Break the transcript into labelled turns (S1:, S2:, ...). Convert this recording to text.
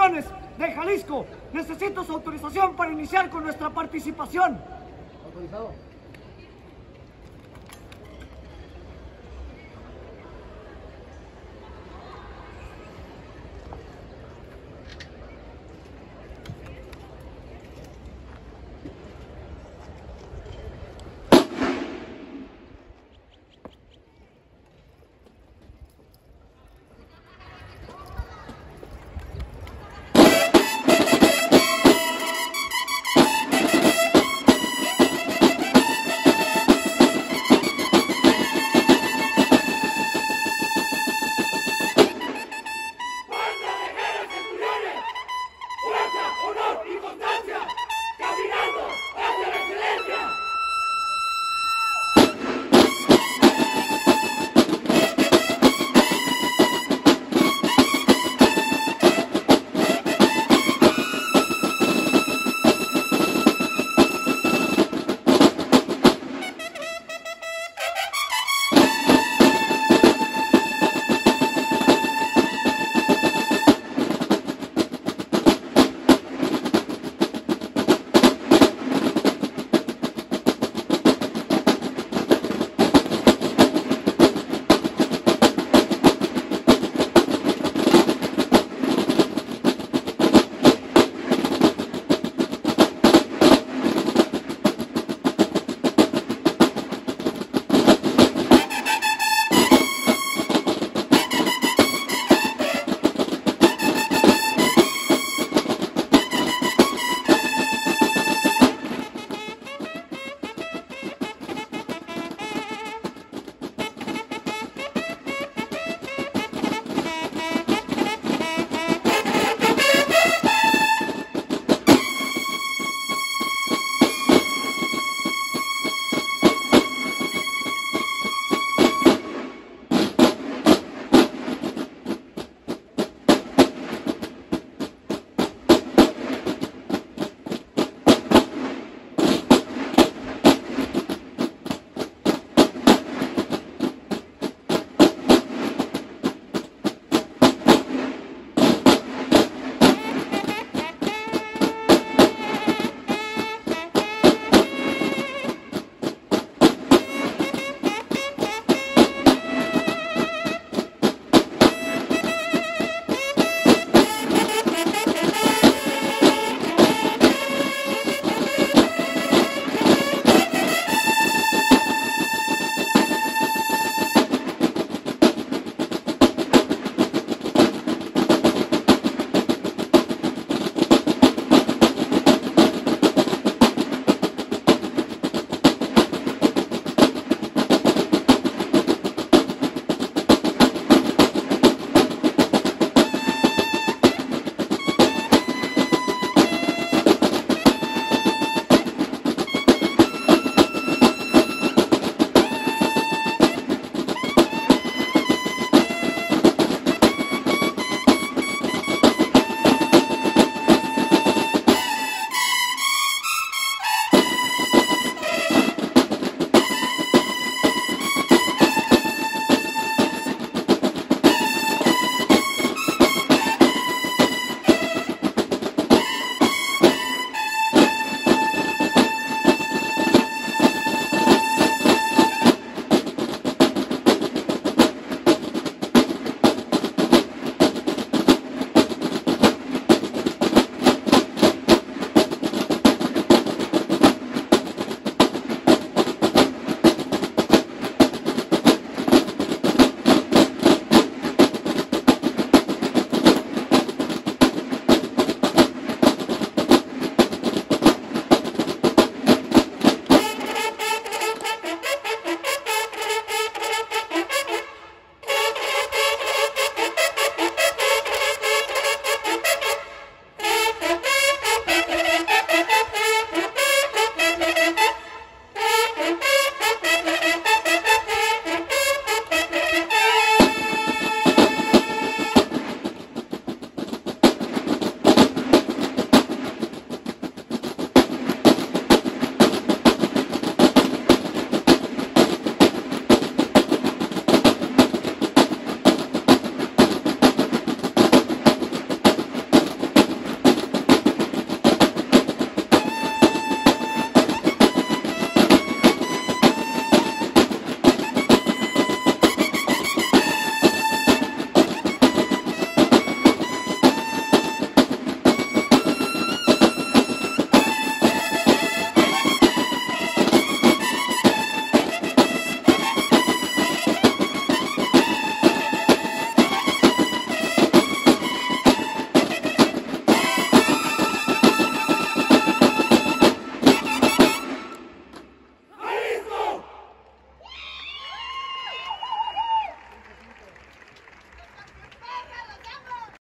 S1: De Jalisco. Necesito su autorización para iniciar con nuestra participación.
S2: Autorizado.